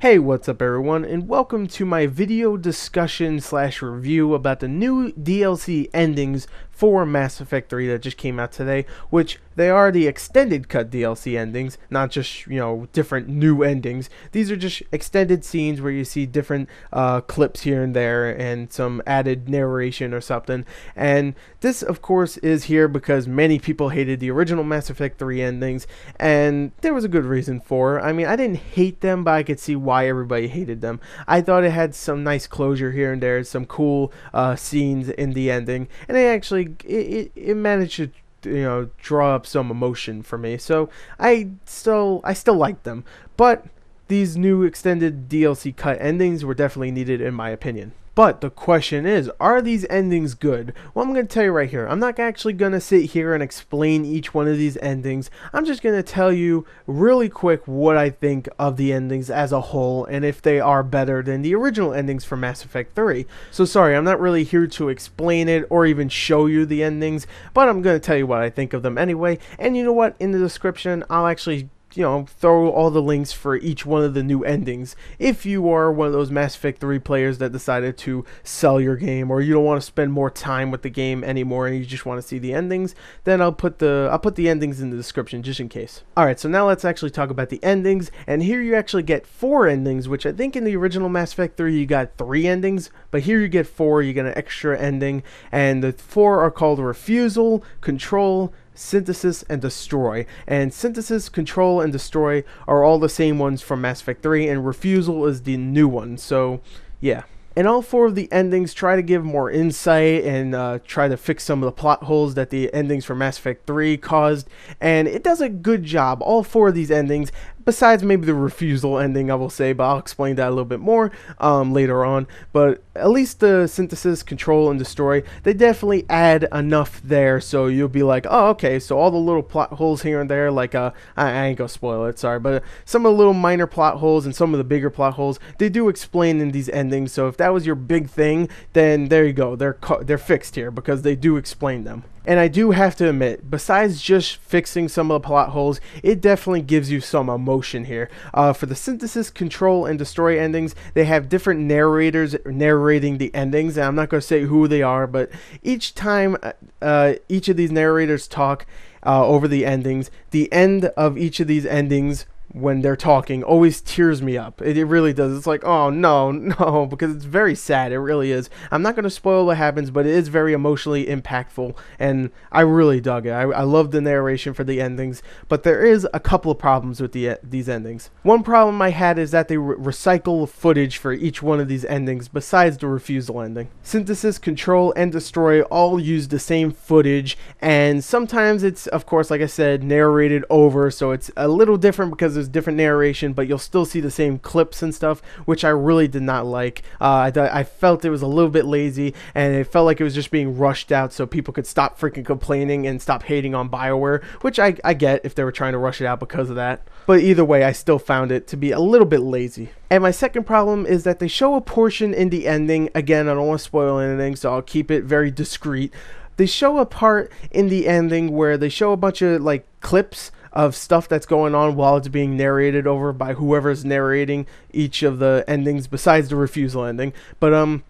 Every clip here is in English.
Hey, what's up everyone, and welcome to my video discussion slash review about the new DLC endings for Mass Effect 3 that just came out today, which they are the extended cut DLC endings, not just, you know, different new endings. These are just extended scenes where you see different uh, clips here and there and some added narration or something. And this, of course, is here because many people hated the original Mass Effect 3 endings, and there was a good reason for. I mean, I didn't hate them, but I could see why everybody hated them. I thought it had some nice closure here and there, some cool uh, scenes in the ending, and it actually it, it, managed to you know draw up some emotion for me. So I still I still like them, but these new extended DLC cut endings were definitely needed in my opinion. But the question is, are these endings good? Well, I'm going to tell you right here. I'm not actually going to sit here and explain each one of these endings. I'm just going to tell you really quick what I think of the endings as a whole and if they are better than the original endings for Mass Effect 3. So sorry, I'm not really here to explain it or even show you the endings, but I'm going to tell you what I think of them anyway. And you know what? In the description, I'll actually you know, throw all the links for each one of the new endings. If you are one of those Mass Effect 3 players that decided to sell your game or you don't want to spend more time with the game anymore and you just want to see the endings, then I'll put the I'll put the endings in the description just in case. Alright, so now let's actually talk about the endings. And here you actually get four endings, which I think in the original Mass Effect 3 you got three endings, but here you get four, you get an extra ending, and the four are called Refusal, Control, synthesis, and destroy. And synthesis, control, and destroy are all the same ones from Mass Effect 3, and refusal is the new one. So, yeah. And all four of the endings try to give more insight and uh, try to fix some of the plot holes that the endings for Mass Effect 3 caused. And it does a good job. All four of these endings besides maybe the refusal ending, I will say, but I'll explain that a little bit more um, later on. But at least the synthesis, control, and destroy, they definitely add enough there, so you'll be like, oh, okay, so all the little plot holes here and there, like, uh, I, I ain't gonna spoil it, sorry, but some of the little minor plot holes and some of the bigger plot holes, they do explain in these endings, so if that was your big thing, then there you go, they're, they're fixed here, because they do explain them. And I do have to admit, besides just fixing some of the plot holes, it definitely gives you some emotion here. Uh, for the synthesis, control, and destroy endings, they have different narrators narrating the endings. And I'm not going to say who they are, but each time uh, uh, each of these narrators talk uh, over the endings, the end of each of these endings when they're talking always tears me up. It, it, really does. It's like, oh no, no, because it's very sad. It really is. I'm not going to spoil what happens, but it is very emotionally impactful, and I really dug it. I, I love the narration for the endings, but there is a couple of problems with the these endings. One problem I had is that they re- recycle footage for each one of these endings besides the refusal ending. Synthesis, control, and destroy all use the same footage, and sometimes it's, of course, like I said, narrated over, so it's a little different because there's different narration, but you'll still see the same clips and stuff, which I really did not like. Uh, I, I felt it was a little bit lazy, and it felt like it was just being rushed out so people could stop freaking complaining and stop hating on BioWare, which I, I get if they were trying to rush it out because of that. But either way, I still found it to be a little bit lazy. And my second problem is that they show a portion in the ending. Again, I don't want to spoil anything, so I'll keep it very discreet. They show a part in the ending where they show a bunch of like clips of stuff that's going on while it's being narrated over by whoever's narrating each of the endings besides the refusal ending. But um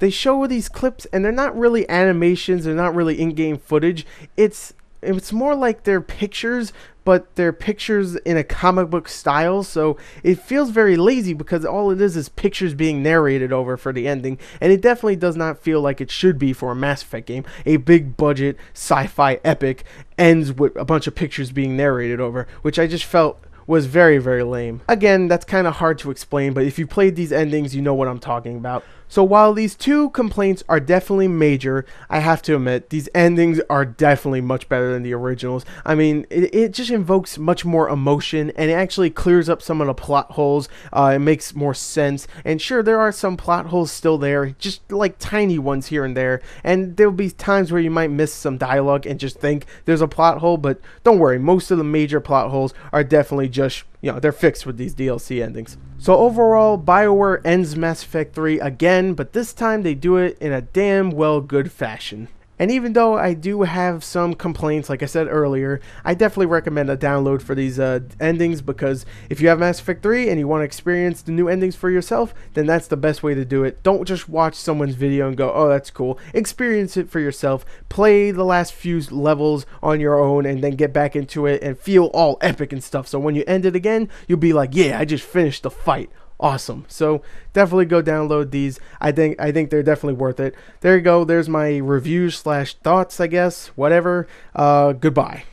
they show these clips and they're not really animations, they're not really in-game footage. It's it's more like they're pictures but they're pictures in a comic book style, so it feels very lazy because all it is is pictures being narrated over for the ending, and it definitely does not feel like it should be for a Mass Effect game. A big budget sci fi epic ends with a bunch of pictures being narrated over, which I just felt was very, very lame. Again, that's kind of hard to explain, but if you played these endings, you know what I'm talking about. So while these two complaints are definitely major, I have to admit these endings are definitely much better than the originals. I mean, it, it just invokes much more emotion and it actually clears up some of the plot holes. Uh, it makes more sense. And sure, there are some plot holes still there, just like tiny ones here and there. And there'll be times where you might miss some dialogue and just think there's a plot hole, but don't worry, most of the major plot holes are definitely just you know, they're fixed with these DLC endings. So overall, BioWare ends Mass Effect 3 again, but this time they do it in a damn well good fashion. And even though I do have some complaints, like I said earlier, I definitely recommend a download for these uh, endings because if you have Mass Effect 3 and you want to experience the new endings for yourself, then that's the best way to do it. Don't just watch someone's video and go, oh, that's cool. Experience it for yourself. Play the last few levels on your own and then get back into it and feel all epic and stuff. So when you end it again, you'll be like, yeah, I just finished the fight awesome. So definitely go download these. I think I think they're definitely worth it. There you go. There's my reviews slash thoughts, I guess. Whatever. Uh, goodbye.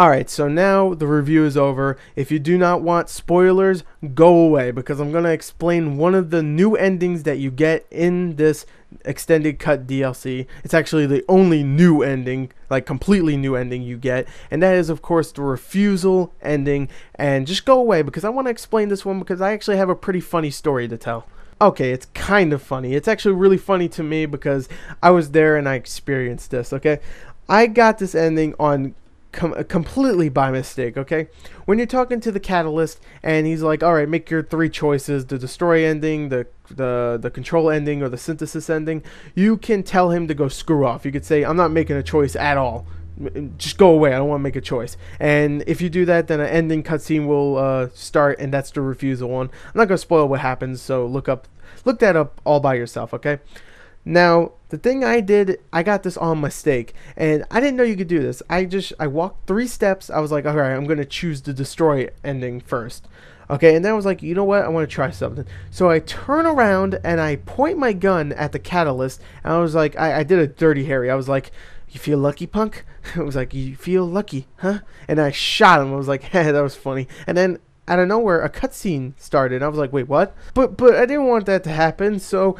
Alright, so now the review is over. If you do not want spoilers, go away because I'm going to explain one of the new endings that you get in this extended cut DLC. It's actually the only new ending, like completely new ending you get, and that is of course the refusal ending. And just go away because I want to explain this one because I actually have a pretty funny story to tell okay, it's kind of funny. It's actually really funny to me because I was there and I experienced this, okay? I got this ending on com- completely by mistake, okay? When you're talking to the catalyst and he's like, "All right, make your three choices: the destroy ending, the the the control ending, or the synthesis ending." You can tell him to go screw off. You could say, "I'm not making a choice at all." Just go away. I don't want to make a choice. And if you do that, then an ending cutscene will uh, start, and that's the refusal one. I'm not gonna spoil what happens, so look up, look that up all by yourself, okay? Now, the thing I did, I got this on mistake, and I didn't know you could do this. I just, I walked three steps. I was like, all right, I'm going to choose the destroy ending first. Okay, and then I was like, you know what? I want to try something. So I turn around and I point my gun at the catalyst, and I was like, I, I did a dirty Harry. I was like, you feel lucky, punk? I was like, you feel lucky, huh? And I shot him. I was like, hey, that was funny. And then out of nowhere, a cutscene started. I was like, wait, what? But but I didn't want that to happen. So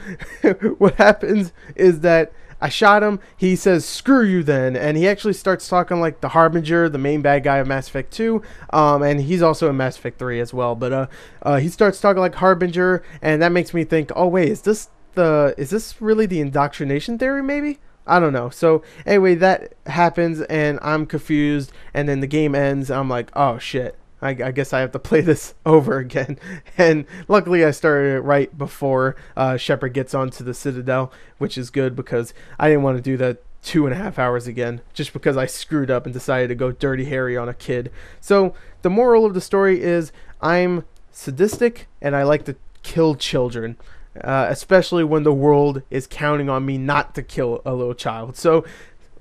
what happens is that I shot him. He says, "Screw you, then," and he actually starts talking like the Harbinger, the main bad guy of Mass Effect 2, um, and he's also in Mass Effect 3 as well. But uh, uh, he starts talking like Harbinger, and that makes me think, oh wait, is this the is this really the indoctrination theory? Maybe. I don't know. So anyway, that happens, and I'm confused, and then the game ends. I'm like, oh shit. I, I, guess I have to play this over again. And luckily, I started it right before uh, Shepard gets onto the Citadel, which is good because I didn't want to do that two and a half hours again just because I screwed up and decided to go Dirty Harry on a kid. So, the moral of the story is I'm sadistic and I like to kill children. Uh, especially when the world is counting on me not to kill a little child. So,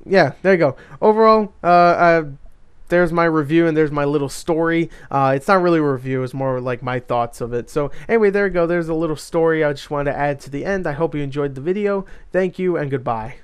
yeah, there you go. Overall, uh, I there's my review and there's my little story. Uh, it's not really a review, it's more like my thoughts of it. So anyway, there you go. There's a little story I just wanted to add to the end. I hope you enjoyed the video. Thank you and goodbye.